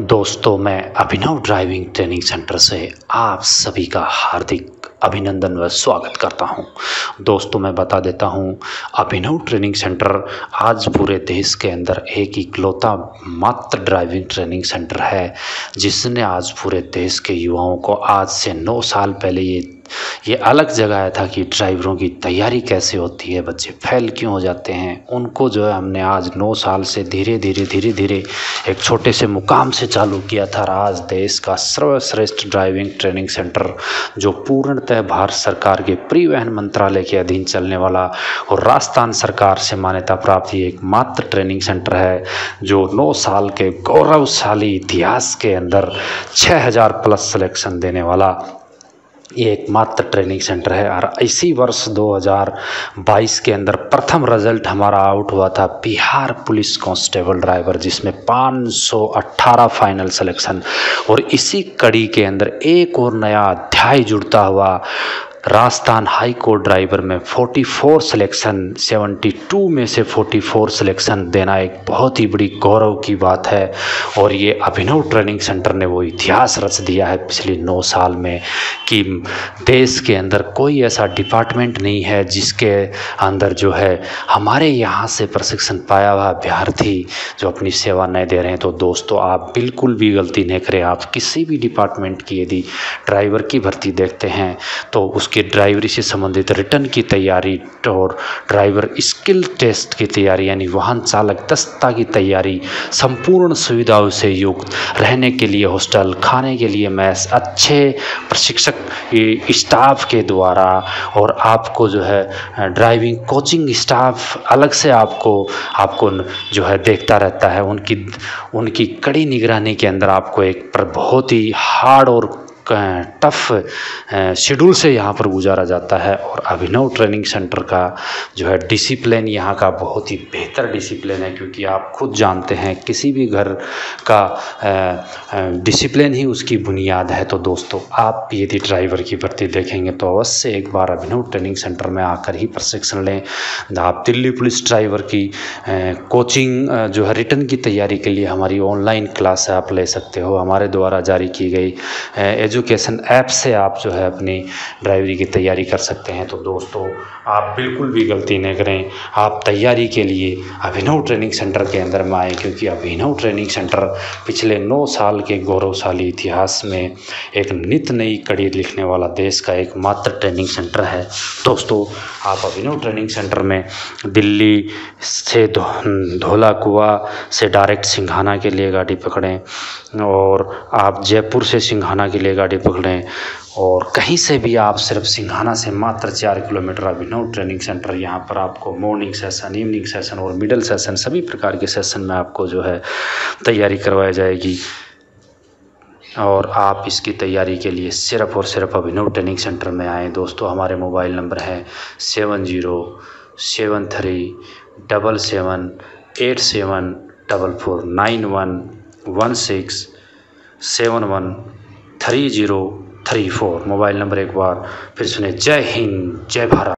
दोस्तों, मैं अभिनव driving training centre से आप सभी का हार्दिक अभिनंदन व स्वागत करता हूँ। दोस्तों, मैं बता देता हूँ, अभिनव ट्रेनिंग सेंटर आज पूरे देश के अंदर एक इकलौता मात्र ड्राइविंग ट्रेनिंग सेंटर है, जिसने आज पूरे देश के युवाओं को आज से नौ साल पहले ये ये अलग जगह था कि ड्राइवरों की तैयारी कैसे होती है, बच्चे फेल क्यों हो जाते हैं? उनको जो है हमने आज नौ साल से धीरे धीरे धीरे धीरे एक छोटे से मुकाम से चालू किया था आज देश का सर्वश्रेष्ठ ड्राइविंग ट्रेनिंग सेंटर, जो पूर्णतः भारत सरकार के परिवहन मंत्रालय के अधीन चलने वाला और राजस्थान सरकार से मान्यता प्राप्त एक मात्र ट्रेनिंग सेंटर है, जो नौ साल के गौरवशाली इतिहास के अंदर छः हज़ार प्लस सिलेक्शन देने वाला ये एकमात्र ट्रेनिंग सेंटर है। और इसी वर्ष 2022 के अंदर प्रथम रिज़ल्ट हमारा आउट हुआ था बिहार पुलिस कांस्टेबल ड्राइवर जिसमें 518 फाइनल सिलेक्शन और इसी कड़ी के अंदर एक और नया अध्याय जुड़ता हुआ राजस्थान हाई कोर्ट ड्राइवर में 44 सिलेक्शन 72 में से 44 सिलेक्शन देना एक बहुत ही बड़ी गौरव की बात है। और ये अभिनव ट्रेनिंग सेंटर ने वो इतिहास रच दिया है पिछले नौ साल में कि देश के अंदर कोई ऐसा डिपार्टमेंट नहीं है जिसके अंदर जो है हमारे यहाँ से प्रशिक्षण पाया हुआ अभ्यर्थी जो अपनी सेवा नहीं दे रहे हैं। तो दोस्तों, आप बिल्कुल भी गलती नहीं करें। आप किसी भी डिपार्टमेंट की यदि ड्राइवर की भर्ती देखते हैं तो उस उसके ड्राइवरी से संबंधित रिटर्न की तैयारी और ड्राइवर स्किल टेस्ट की तैयारी, यानी वाहन चालक दस्ता की तैयारी, संपूर्ण सुविधाओं से युक्त रहने के लिए हॉस्टल खाने के लिए मैस अच्छे प्रशिक्षक स्टाफ के द्वारा और आपको जो है ड्राइविंग कोचिंग स्टाफ अलग से आपको आपको जो है देखता रहता है। उनकी उनकी कड़ी निगरानी के अंदर आपको एक बहुत ही हार्ड और टफ शेड्यूल से यहाँ पर गुजारा जाता है और अभिनव ट्रेनिंग सेंटर का जो है डिसिप्लिन यहाँ का बहुत ही बेहतर डिसिप्लिन है क्योंकि आप खुद जानते हैं किसी भी घर का डिसिप्लिन ही उसकी बुनियाद है। तो दोस्तों, आप यदि ड्राइवर की भर्ती देखेंगे तो अवश्य एक बार अभिनव ट्रेनिंग सेंटर में आकर ही प्रशिक्षण लें। आप दिल्ली पुलिस ड्राइवर की कोचिंग जो है रिटर्न की तैयारी के लिए हमारी ऑनलाइन क्लास आप ले सकते हो। हमारे द्वारा जारी की गई एजुकेशन ऐप से आप जो है अपनी ड्राइवरी की तैयारी कर सकते हैं। तो दोस्तों, आप बिल्कुल भी गलती नहीं करें। आप तैयारी के लिए अभिनव ट्रेनिंग सेंटर के अंदर में आएँ, क्योंकि अभिनव ट्रेनिंग सेंटर पिछले नौ साल के गौरवशाली इतिहास में एक नित नई कड़ी लिखने वाला देश का एक मात्र ट्रेनिंग सेंटर है। दोस्तों, आप अभिनव ट्रेनिंग सेंटर में दिल्ली से धोला कुआ से डायरेक्ट सिंघाना के लिए गाड़ी पकड़ें और आप जयपुर से सिंघाना के लिए गाड़ी पकड़ें और कहीं से भी आप सिर्फ़ सिंघाना से मात्र चार किलोमीटर अभिनव ट्रेनिंग सेंटर यहाँ पर आपको मॉर्निंग सेशन इवनिंग सेशन और मिडल सेशन सभी प्रकार के सेशन में आपको जो है तैयारी करवाई जाएगी। और आप इसकी तैयारी के लिए सिर्फ़ और सिर्फ़ अभिनव ट्रेनिंग सेंटर में आएँ। दोस्तों, हमारे मोबाइल नंबर है seven zero seven three double seven eight seven double four nine one one six seven one three zero three four mobile number एक बार फिर सुने। जय हिंद जय भारत।